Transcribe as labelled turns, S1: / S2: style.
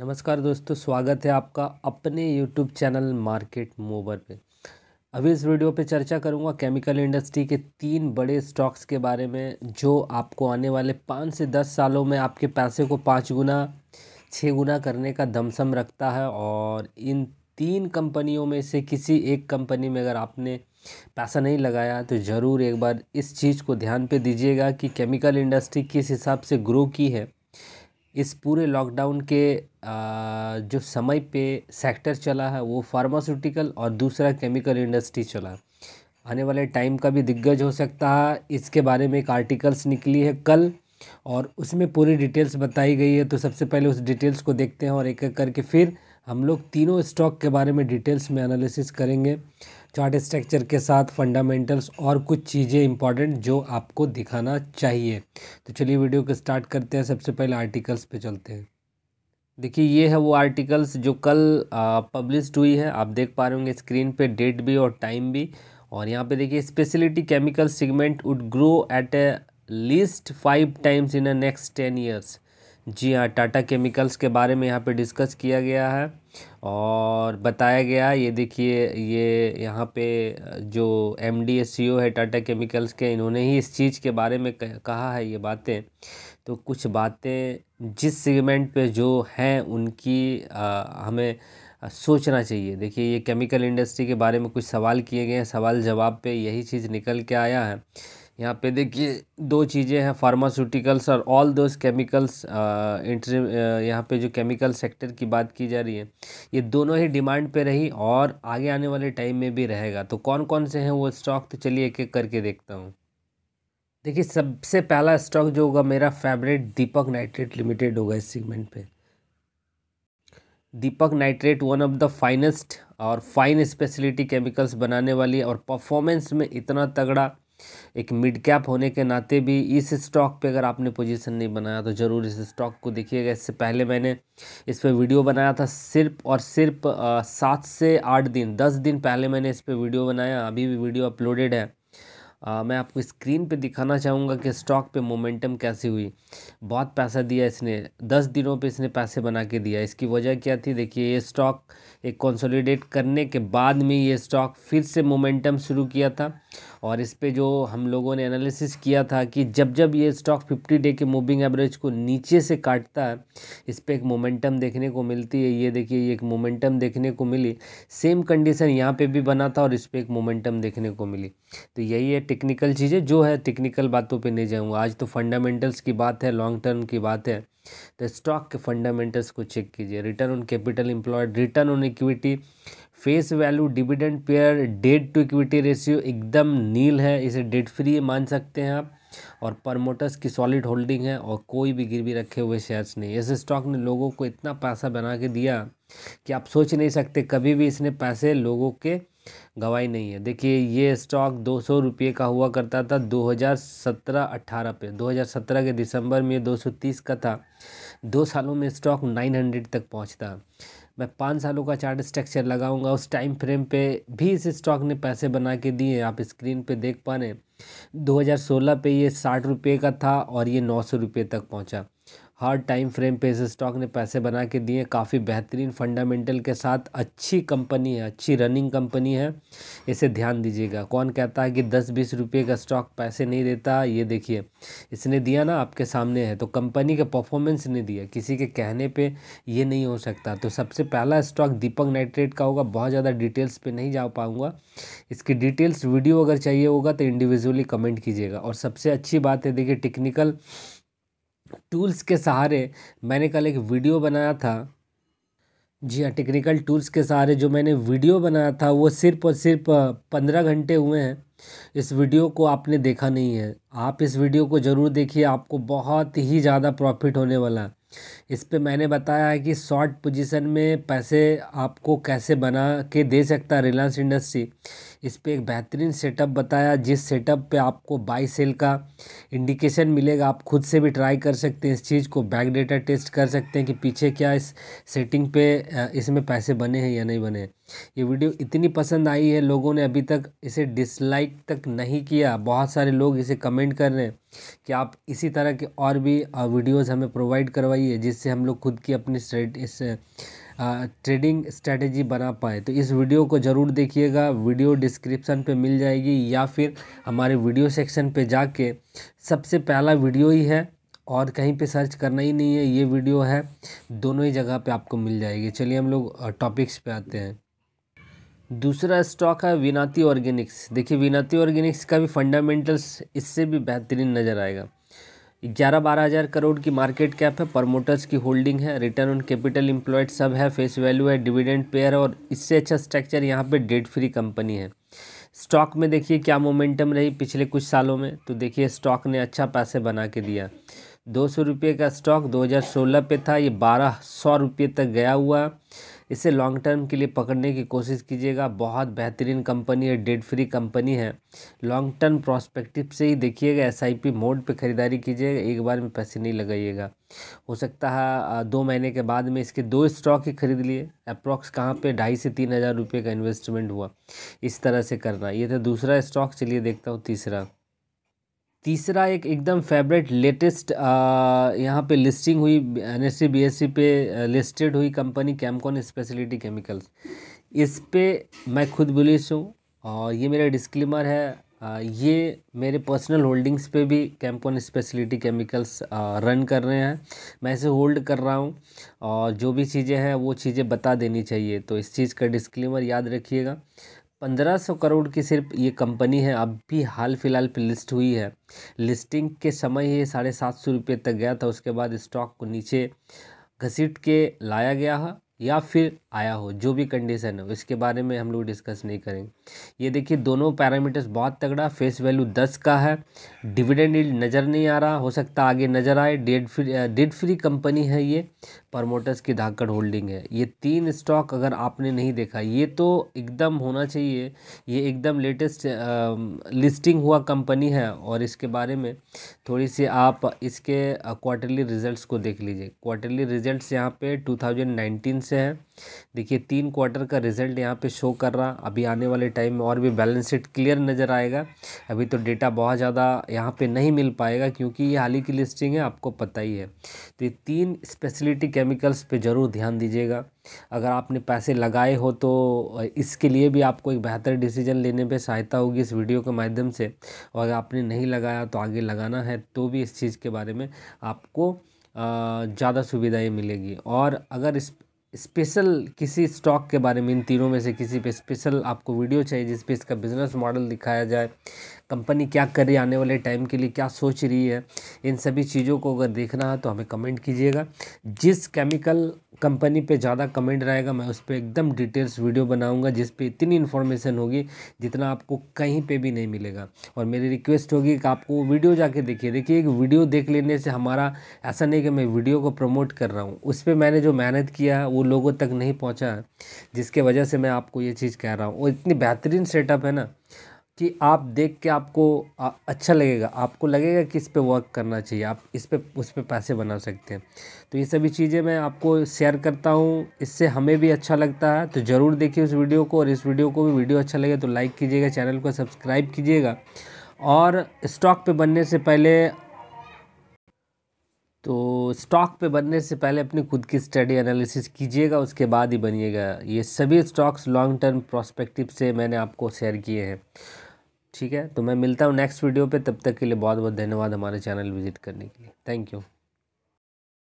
S1: नमस्कार दोस्तों, स्वागत है आपका अपने यूट्यूब चैनल मार्केट मूवर पे। अभी इस वीडियो पे चर्चा करूँगा केमिकल इंडस्ट्री के तीन बड़े स्टॉक्स के बारे में, जो आपको आने वाले पाँच से दस सालों में आपके पैसे को पाँच गुना छः गुना करने का दमसम रखता है और इन तीन कंपनियों में से किसी एक कंपनी में अगर आपने पैसा नहीं लगाया तो ज़रूर एक बार इस चीज़ को ध्यान पे दीजिएगा कि केमिकल इंडस्ट्री किस हिसाब से ग्रो की है। इस पूरे लॉकडाउन के जो समय पे सेक्टर चला है, वो फार्मास्यूटिकल और दूसरा केमिकल इंडस्ट्री चला। आने वाले टाइम का भी दिग्गज हो सकता है। इसके बारे में एक आर्टिकल्स निकली है कल और उसमें पूरी डिटेल्स बताई गई है। तो सबसे पहले उस डिटेल्स को देखते हैं और एक एक करके फिर हम लोग तीनों स्टॉक के बारे में डिटेल्स में एनालिसिस करेंगे चार्ट स्ट्रक्चर के साथ फंडामेंटल्स और कुछ चीज़ें इंपॉर्टेंट जो आपको दिखाना चाहिए। तो चलिए वीडियो को स्टार्ट करते हैं। सबसे पहले आर्टिकल्स पे चलते हैं। देखिए, ये है वो आर्टिकल्स जो कल पब्लिश हुई है। आप देख पा रहे होंगे स्क्रीन पे डेट भी और टाइम भी। और यहाँ पे देखिए speciality chemical segment would grow at a least five times in a next ten years जी हाँ टाटा केमिकल्स के बारे में यहाँ पे डिस्कस किया गया है और बताया गया ये देखिए ये यहाँ पे जो एम डी सी ओ है टाटा केमिकल्स के इन्होंने ही इस चीज़ के बारे में कहा है ये बातें। तो कुछ बातें जिस सेगमेंट पे जो हैं उनकी आ, हमें सोचना चाहिए। देखिए ये केमिकल इंडस्ट्री के बारे में कुछ सवाल किए गए हैं सवाल जवाब पे यही चीज़ निकल के आया है। यहाँ पे देखिए दो चीज़ें हैं फार्मास्यूटिकल्स और ऑल दोज केमिकल्स इंटर यहाँ पे जो केमिकल सेक्टर की बात की जा रही है, ये दोनों ही डिमांड पे रही और आगे आने वाले टाइम में भी रहेगा। तो कौन कौन से हैं वो स्टॉक तो चलिए एक एक करके देखता हूँ। देखिए, सबसे पहला स्टॉक जो होगा मेरा फेवरेट दीपक नाइट्रेट लिमिटेड होगा इस सीगमेंट पर Deepak Nitrite one of the finest और फाइन स्पेशलिटी केमिकल्स बनाने वाली और परफॉर्मेंस में इतना तगड़ा एक मिड कैप होने के नाते भी इस स्टॉक पे अगर आपने पोजीशन नहीं बनाया तो ज़रूर इस स्टॉक को देखिएगा। इससे पहले मैंने इस पर वीडियो बनाया था सिर्फ़ और सिर्फ़ सात से आठ दिन, दस दिन पहले मैंने इस पर वीडियो बनाया। अभी भी वीडियो अपलोडेड है। आ, मैं आपको स्क्रीन पे दिखाना चाहूँगा कि स्टॉक पे मोमेंटम कैसी हुई। बहुत पैसा दिया इसने दस दिनों पे इसने पैसे बना के दिया। इसकी वजह क्या थी? देखिए ये स्टॉक एक कंसोलिडेट करने के बाद में ये स्टॉक फिर से मोमेंटम शुरू किया था और इस पर जो हम लोगों ने एनालिसिस किया था कि जब जब ये स्टॉक 50 डे के मूविंग एवरेज को नीचे से काटता है इस पर एक मोमेंटम देखने को मिलती है। ये देखिए ये एक मोमेंटम देखने को मिली। सेम कंडीशन यहाँ पे भी बना था और इस पर एक मोमेंटम देखने को मिली। तो यही है टेक्निकल चीज़ें, जो है टेक्निकल बातों पर नहीं जाऊँगा। आज तो फंडामेंटल्स की बात है लॉन्ग टर्म की बात है तो स्टॉक के फंडामेंटल्स को चेक कीजिए। Return on capital employed return on equity face value dividend payer debt to equity ratio एकदम नील है, इसे डेट फ्री मान सकते हैं आप। और प्रमोटर्स की सॉलिड होल्डिंग है, और कोई भी गिरवी रखे हुए शेयर्स नहीं। इस स्टॉक ने लोगों को इतना पैसा बना के दिया कि आप सोच नहीं सकते, कभी भी इसने पैसे लोगों के गवाही नहीं है। देखिए, ये स्टॉक दो सौ रुपये का हुआ करता था दो हज़ार सत्रह अट्ठारह पे। दो हज़ार सत्रह के दिसंबर में दो सौ तीस का था। दो सालों में स्टॉक नाइन हंड्रेड तक पहुँचता। मैं पाँच सालों का चार्ट स्ट्रक्चर लगाऊँगा। उस टाइम फ्रेम पे भी इस स्टॉक ने पैसे बना के दिए। आप स्क्रीन पे देख पा रहे हैं। 2016 पे ये साठ रुपये का था और ये नौ सौ रुपये तक पहुँचा। हर टाइम फ्रेम पे इस स्टॉक ने पैसे बना के दिए। काफ़ी बेहतरीन फंडामेंटल के साथ अच्छी कंपनी है, अच्छी रनिंग कंपनी है। इसे ध्यान दीजिएगा। कौन कहता है कि दस बीस रुपये का स्टॉक पैसे नहीं देता? ये देखिए, इसने दिया ना आपके सामने है तो कंपनी का परफॉर्मेंस ने दिया। किसी के कहने पे ये नहीं हो सकता। तो सबसे पहला स्टॉक दीपक नाइट्रेट का होगा। बहुत ज़्यादा डिटेल्स पर नहीं जा पाऊँगा। इसकी डिटेल्स वीडियो अगर चाहिए होगा तो इंडिविजुअली कमेंट कीजिएगा। और सबसे अच्छी बात है, देखिए टेक्निकल टूल्स के सहारे मैंने कल एक वीडियो बनाया था। जी हाँ टेक्निकल टूल्स के सहारे जो मैंने वीडियो बनाया था, वो सिर्फ़ और सिर्फ़ पंद्रह घंटे हुए हैं। इस वीडियो को आपने देखा नहीं है। आप इस वीडियो को ज़रूर देखिए, आपको बहुत ही ज़्यादा प्रॉफिट होने वाला है। इस पे मैंने बताया है कि शॉर्ट पोजीशन में पैसे आपको कैसे बना के दे सकता है रिलायंस इंडस्ट्री। इस पे एक बेहतरीन सेटअप बताया, जिस सेटअप पे आपको बाई सेल का इंडिकेशन मिलेगा, आप खुद से भी ट्राई कर सकते हैं इस चीज़ को, बैक डेटा टेस्ट कर सकते हैं कि पीछे क्या इस सेटिंग पे इसमें पैसे बने हैं या नहीं बने ये वीडियो इतनी पसंद आई है, लोगों ने अभी तक इसे डिसलाइक तक नहीं किया। बहुत सारे लोग इसे कमेंट कर रहे हैं कि आप इसी तरह के और भी वीडियोस हमें प्रोवाइड करवाइए जिससे हम लोग खुद की अपनी इस ट्रेडिंग स्ट्रेटजी बना पाए। तो इस वीडियो को ज़रूर देखिएगा। वीडियो डिस्क्रिप्शन पे मिल जाएगी या फिर हमारे वीडियो सेक्शन पे जाके। सबसे पहला वीडियो ही है और कहीं पे सर्च करना ही नहीं है। ये वीडियो है, दोनों ही जगह पे आपको मिल जाएगी। चलिए हम लोग टॉपिक्स पे आते हैं। दूसरा स्टॉक है विनाती ऑर्गेनिक्स देखिए विनाती ऑर्गेनिक्स का भी फंडामेंटल्स इससे भी बेहतरीन नज़र आएगा। ग्यारह बारह हज़ार करोड़ की मार्केट कैप है प्रमोटर्स की होल्डिंग है रिटर्न ऑन कैपिटल एम्प्लॉयड सब है फेस वैल्यू है डिविडेंड पेयर और इससे अच्छा स्ट्रक्चर यहाँ पे डेट फ्री कंपनी है। स्टॉक में देखिए क्या मोमेंटम रही पिछले कुछ सालों में तो देखिए स्टॉक ने अच्छा पैसे बना के दिया। दो सौ रुपये का स्टॉक 2016 पे था, ये बारह सौ रुपये तक गया हुआ। इसे लॉन्ग टर्म के लिए पकड़ने की कोशिश कीजिएगा। बहुत बेहतरीन कंपनी है डेड फ्री कंपनी है। लॉन्ग टर्म प्रॉस्पेक्टिव से ही देखिएगा एसआईपी मोड पे ख़रीदारी कीजिएगा, एक बार में पैसे नहीं लगाइएगा। हो सकता है दो महीने के बाद में इसके दो स्टॉक ही खरीद लिए। अप्रॉक्स कहाँ पे? ढाई से तीन हज़ार रुपये का इन्वेस्टमेंट हुआ। इस तरह से करना। ये था दूसरा स्टॉक चलिए देखता हूँ तीसरा। तीसरा एक एकदम फेवरेट लेटेस्ट यहाँ पे लिस्टिंग हुई एन एस सी पे लिस्टेड हुई कंपनी कैमकॉन स्पेशलिटी केमिकल्स इस पे मैं खुद बुलिश हूँ और ये मेरा डिस्क्लेमर है ये मेरे पर्सनल होल्डिंग्स पे भी कैमकॉन स्पेशलिटी केमिकल्स रन कर रहे हैं। मैं इसे होल्ड कर रहा हूँ और जो भी चीज़ें हैं वो चीज़ें बता देनी चाहिए। तो इस चीज़ का डिस्क्लेमर याद रखिएगा। पंद्रह सौ करोड़ की सिर्फ़ ये कंपनी है, अब भी हाल फ़िलहाल पे लिस्ट हुई है। लिस्टिंग के समय ये साढ़े सात सौ रुपये तक गया था, उसके बाद स्टॉक को नीचे घसीट के लाया गया है या फिर आया हो, जो भी कंडीशन हो इसके बारे में हम लोग डिस्कस नहीं करेंगे। ये देखिए, दोनों पैरामीटर्स बहुत तगड़ा फेस वैल्यू दस का है। डिविडेंड नज़र नहीं आ रहा, हो सकता आगे नज़र आए। Debt free debt free company है ये। प्रमोटर्स की धाकड़ होल्डिंग है। ये तीन स्टॉक अगर आपने नहीं देखा, ये तो एकदम होना चाहिए। ये एकदम लेटेस्ट लिस्टिंग हुआ कंपनी है और इसके बारे में थोड़ी सी आप इसके क्वार्टरली रिजल्ट्स को देख लीजिए। क्वार्टरली रिजल्ट्स यहाँ पे 2019 से हैं। देखिए, तीन क्वार्टर का रिज़ल्ट यहाँ पे शो कर रहा। अभी आने वाले टाइम में और भी बैलेंस शीट क्लियर नज़र आएगा। अभी तो डेटा बहुत ज़्यादा यहाँ पे नहीं मिल पाएगा क्योंकि ये हाल ही की लिस्टिंग है, आपको पता ही है। तो ये तीन स्पेशलिटी केमिकल्स पे ज़रूर ध्यान दीजिएगा। अगर आपने पैसे लगाए हो तो इसके लिए भी आपको एक बेहतर डिसीज़न लेने पे सहायता होगी इस वीडियो के माध्यम से। और अगर आपने नहीं लगाया तो आगे लगाना है तो भी इस चीज़ के बारे में आपको ज़्यादा सुविधाएँ मिलेगी। और अगर इस स्पेशल किसी स्टॉक के बारे में, इन तीनों में से किसी पे स्पेशल आपको वीडियो चाहिए जिस पे इसका बिज़नेस मॉडल दिखाया जाए कंपनी क्या कर रही है आने वाले टाइम के लिए, क्या सोच रही है, इन सभी चीज़ों को अगर देखना है तो हमें कमेंट कीजिएगा। जिस केमिकल कंपनी पे ज़्यादा कमेंट रहेगा, मैं उस पर एकदम डिटेल्स वीडियो बनाऊँगा जिस पे इतनी इन्फॉर्मेशन होगी जितना आपको कहीं पे भी नहीं मिलेगा। और मेरी रिक्वेस्ट होगी कि आपको वीडियो जाके देखिए। देखिए, एक वीडियो देख लेने से हमारा, ऐसा नहीं कि मैं वीडियो को प्रमोट कर रहा हूँ, उस पर मैंने जो मेहनत किया है, वो लोगों तक नहीं पहुँचा है, जिसके वजह से मैं आपको ये चीज़ कह रहा हूँ। वो इतनी बेहतरीन सेटअप है ना कि आप देख के आपको अच्छा लगेगा। आपको लगेगा कि इस पर वर्क करना चाहिए। आप इस पर उस पर पैसे बना सकते हैं। तो ये सभी चीज़ें मैं आपको शेयर करता हूँ। इससे हमें भी अच्छा लगता है। तो ज़रूर देखिए उस वीडियो को और इस वीडियो को भी। वीडियो अच्छा लगे तो लाइक कीजिएगा चैनल को सब्सक्राइब कीजिएगा। और स्टॉक पे बनने से पहले तो स्टॉक पे बनने से पहले अपनी खुद की स्टडी एनालिसिस कीजिएगा। उसके बाद ही बनिएगा। ये सभी स्टॉक्स लॉन्ग टर्म प्रोस्पेक्टिव से मैंने आपको शेयर किए हैं। ठीक है? तो मैं मिलता हूँ नेक्स्ट वीडियो पे, तब तक के लिए बहुत बहुत धन्यवाद हमारे चैनल विज़िट करने के लिए। Thank you